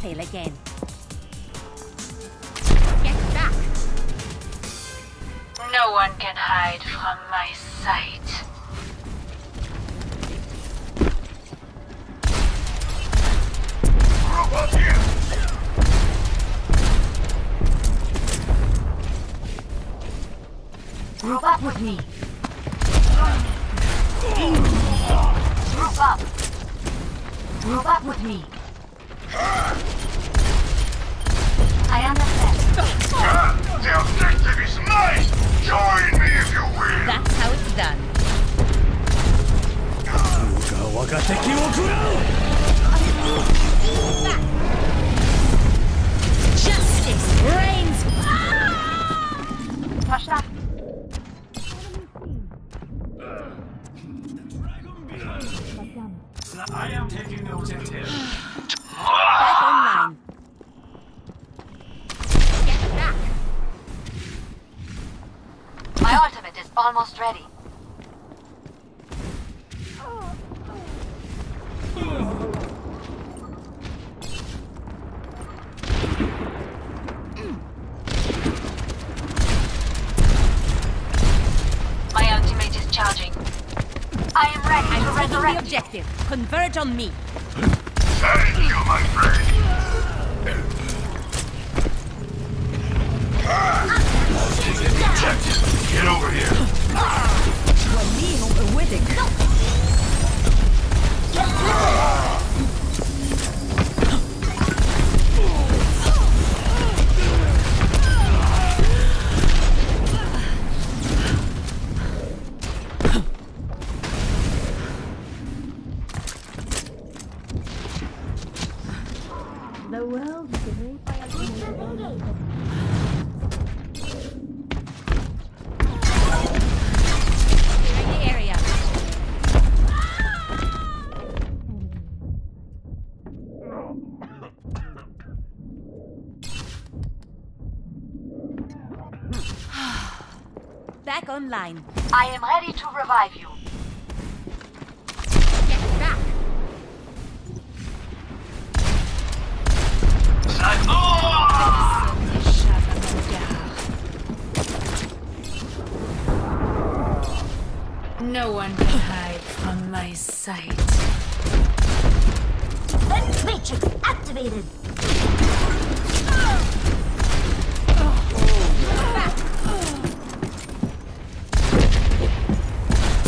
exhale again. Get back! No one can hide from my sight. Group up here! Group up with me. Group up. Group up with me. I understand. Ah, the objective is almost ready. My ultimate is charging. I am ready to I'm taking the objective. Converge on me. Thank you, my friend! I'll take the objective. Get over Clearing the area. Back online. I am ready to revive you. No one can hide from my sight. Matrix activated.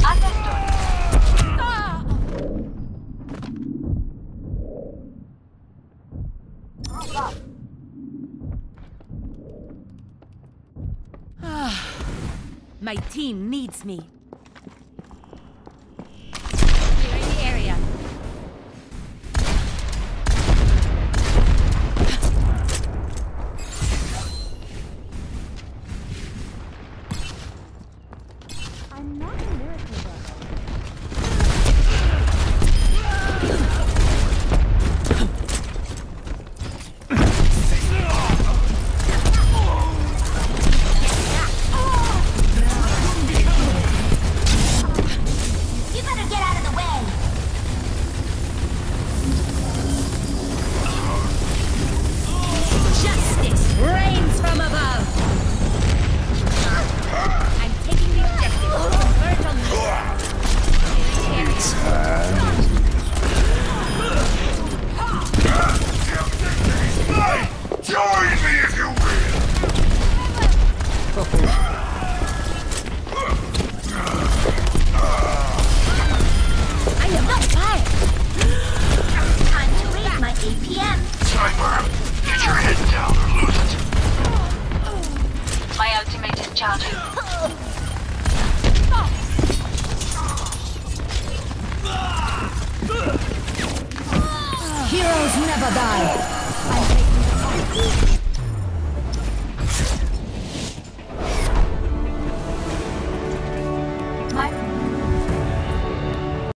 Understood. Ah. Group. My team needs me. I'm not my Sniper, get your head down or lose it! My ultimate is charging. Heroes never die.